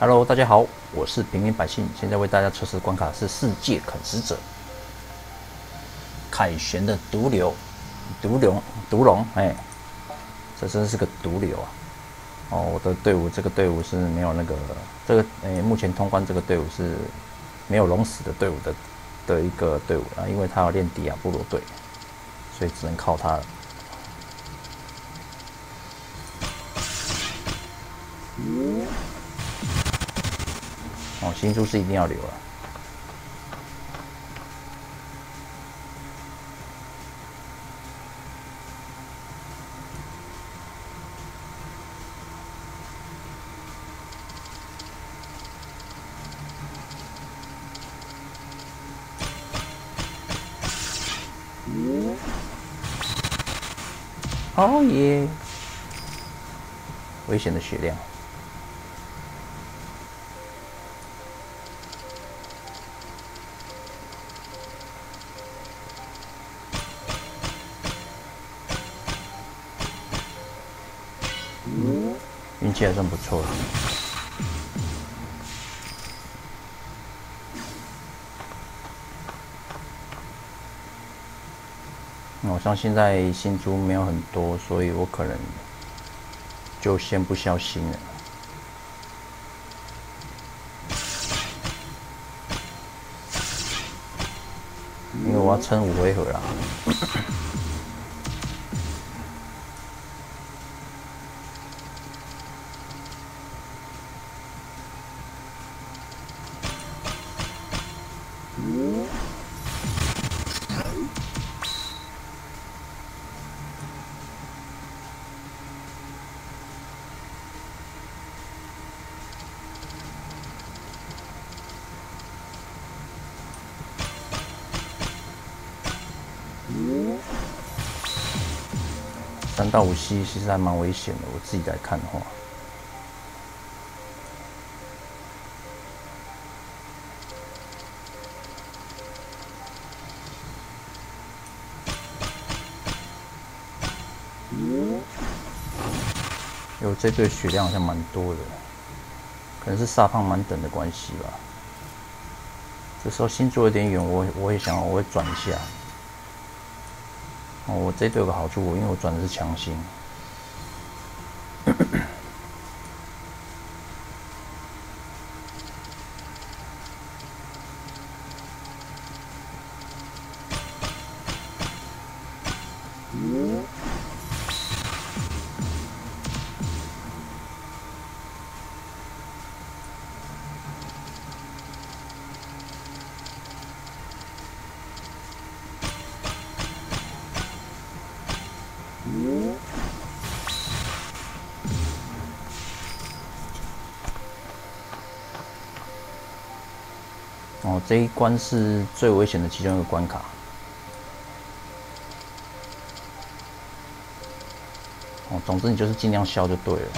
Hello，大家好，我是平民百姓，现在为大家测试关卡是世界啃食者，凯旋的毒瘤，毒瘤，毒龙，哎，这真是个毒瘤啊！哦，我的队伍这个队伍是没有那个，这个哎，目前通关这个队伍是没有龙死的队伍的的一个队伍啊，因为他要练迪亚波罗队，所以只能靠他了。哦，新珠是一定要留了。哦耶！危险的血量。气还算不错的。我像现在新珠没有很多，所以我可能就先不消心了，因为我要撑五回合啦。三到五 C 其实还蛮危险的，我自己来看的话。有这队血量好像蛮多的，可能是沙胖满等的关系吧。这时候心做有点远，我我也想我会转一下。哦，我这都有个好处，因为我转的是强心。哦，这一关是最危险的其中一个关卡。哦，总之你就是尽量消就对了，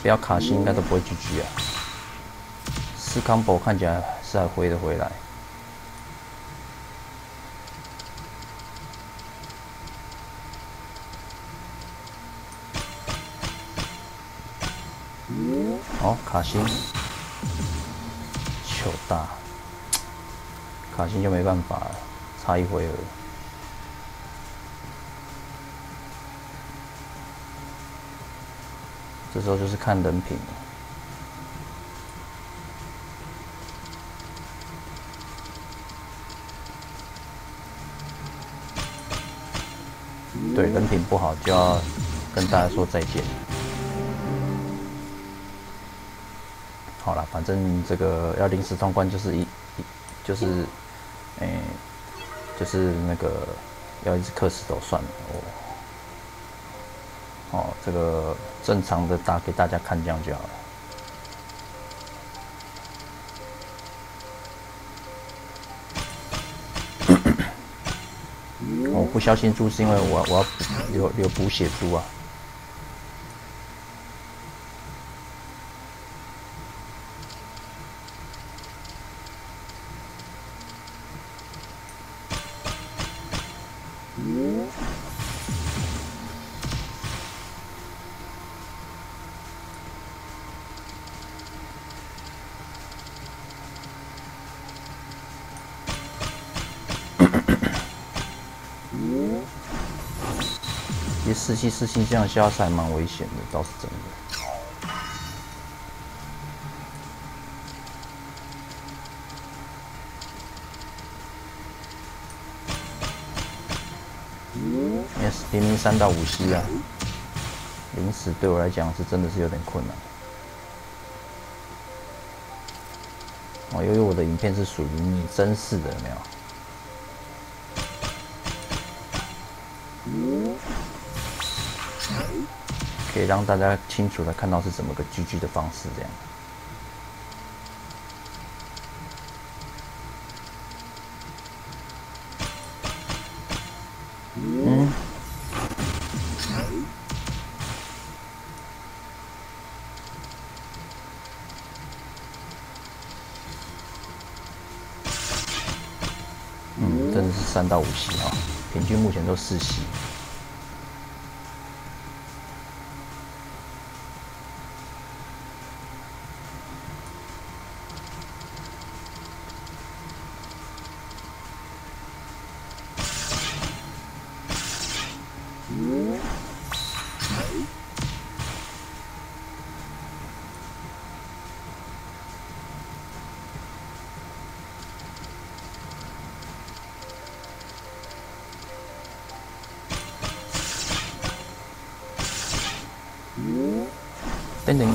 不要卡心，应该都不会 GG 啊。四 combo 看起来是还回得回来。哦，卡心。球大，卡星就没办法了，差一回合。这时候就是看人品了。对，人品不好就要跟大家说再见。好了，反正这个要临时通关就是一，就是，诶，就是那个要一直刻石头算了哦。哦，这个正常的打给大家看这样就好了。我不消心猪是因为我我要留留补血猪啊。四七四七这样下是还蛮危险的，倒是真的。Yes，平民三到五 C 啊，临死对我来讲是真的是有点困难。哦，由于我的影片是属于你真实的，有没有？可以让大家清楚的看到是怎么个狙击的方式，这样。嗯。嗯，真的是三到五系啊，平均目前都四系。噔噔，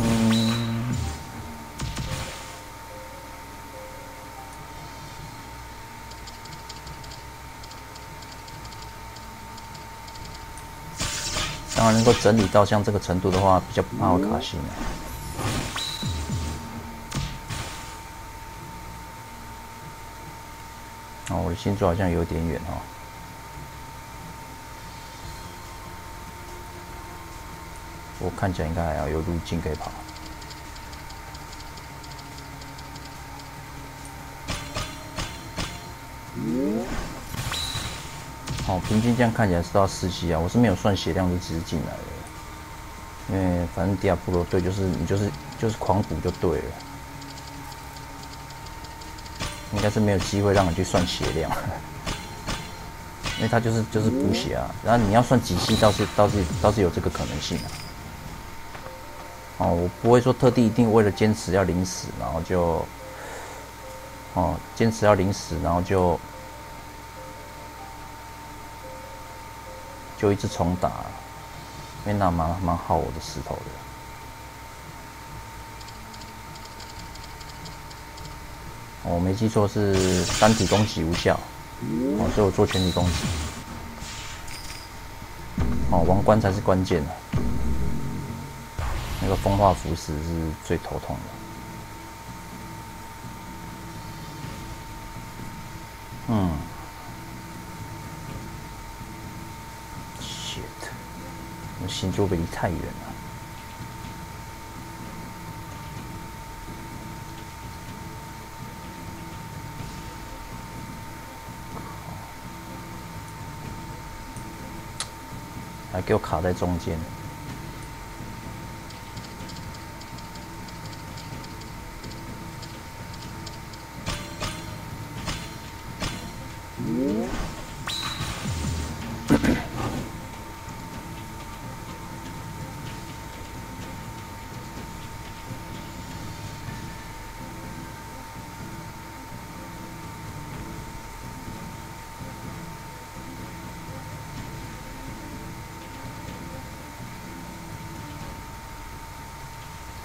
当然能够整理到像这个程度的话，比较不怕会卡心啊。哦，我的星座好像有点远哦。我看起来应该还要有路径可以跑。哦，平均这样看起来是到四级啊，我是没有算血量就直接进来的，因为反正迪亚布罗队就是你就是就是狂补就对了，应该是没有机会让你去算血量，因为他就是就是补血啊，然后你要算几系倒是倒是倒是有这个可能性啊。哦，我不会说特地一定为了坚持要临死，然后就，哦，坚持要临死，然后就，就一直重打，因为那蛮蛮耗我的石头的。我没记错是单体攻击无效，哦，所以我做全体攻击。哦，王冠才是关键的。那个风化腐蚀是最头痛的。嗯，shit，我星座离太远了。还给我卡在中间。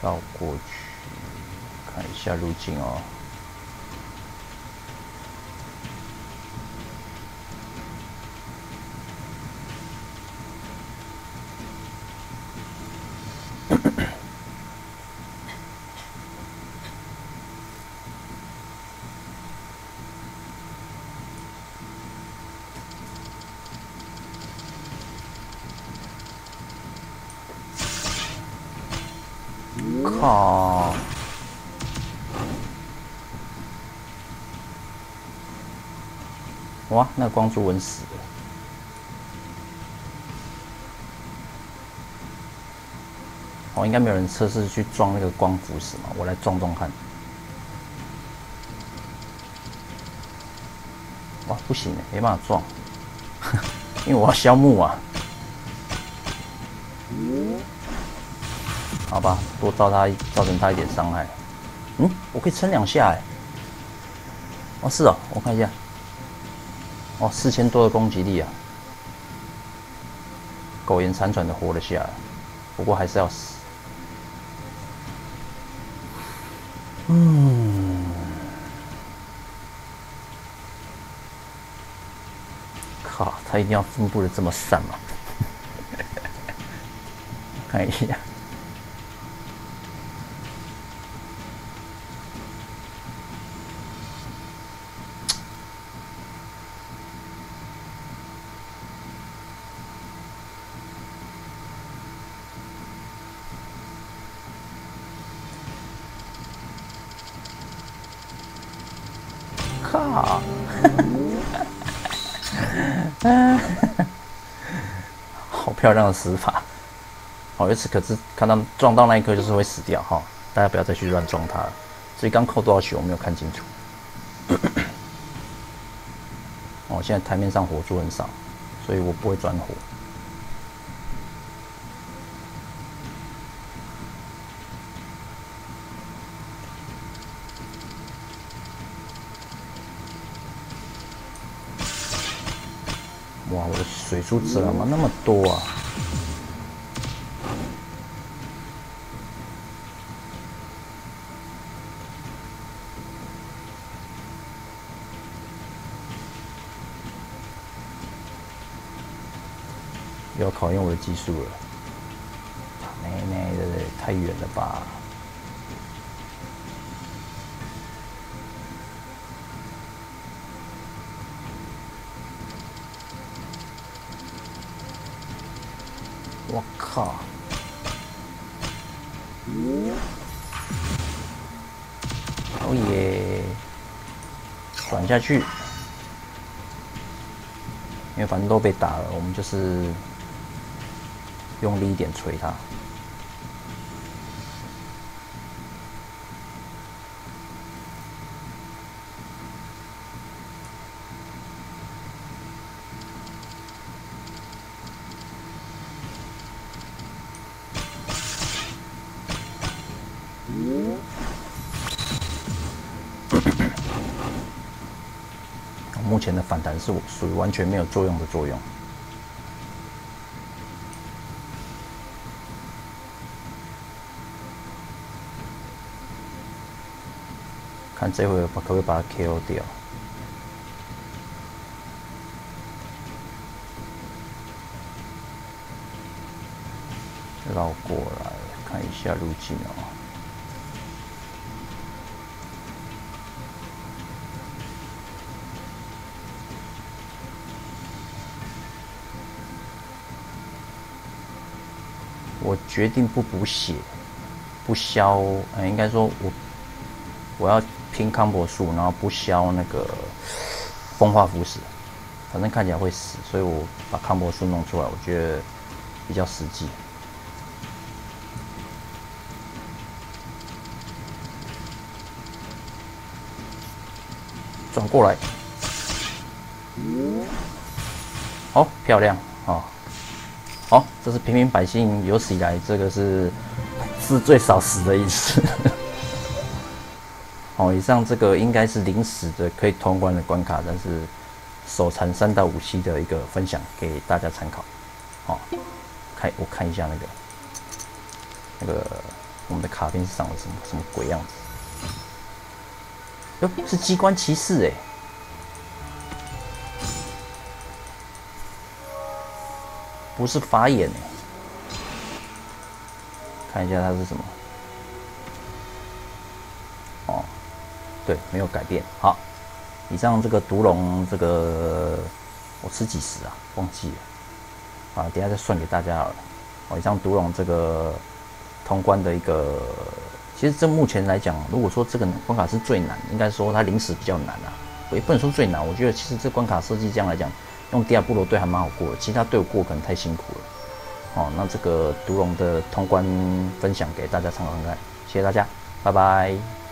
绕过去，看一下路径哦。靠！哇，那个光柱稳死了。哦，应该没有人测试去撞那个光腐蚀嘛？我来撞撞看。哇，不行，没办法撞，因为我要消木啊。好吧，多造他造成他一点伤害。嗯，我可以撑两下哎。哦，是哦，我看一下。哦，四千多的攻击力啊！苟延残喘的活了下来，不过还是要死。嗯，靠，他一定要分布的这么散吗？看一下。靠！好漂亮的死法！好，一次可是看到撞到那一刻就是会死掉哈，大家不要再去乱撞它了。所以刚扣多少血我没有看清楚。哦，现在台面上火柱很少，所以我不会转火。哇，我的水珠子怎么那么多啊？要考验我的技术了，奶奶的，太远了吧！哦！哦耶！转下去，因为反正都被打了，我们就是用力一点锤他。目前的反弹是属于完全没有作用的作用。看这回可不可以把它 KO 掉？绕过来看一下路径哦。我决定不补血，不消，呃，应该说我我要拼康博术，然后不消那个风化腐蚀，反正看起来会死，所以我把康博术弄出来，我觉得比较实际。转过来，好漂亮啊！这是平民百姓有史以来这个是是最少死的一次。哦，以上这个应该是临时的可以通关的关卡，但是手残三到五期的一个分享给大家参考。哦，看我看一下那个那个我们的卡片是长什么什么鬼样子？哟，是机关骑士哎。不是法眼哎，看一下它是什么？哦，对，没有改变。好，以上这个毒龙，这个我吃几十啊？忘记了。啊，等下再算给大家好了。哦，以上毒龙这个通关的一个，其实这目前来讲，如果说这个关卡是最难，应该说它临时比较难啊。我也不能说最难，我觉得其实这关卡设计这样来讲。用第二部罗队还蛮好过的，其他队伍过可能太辛苦了。哦，那这个毒龙的通关分享给大家参考看看，谢谢大家，拜拜。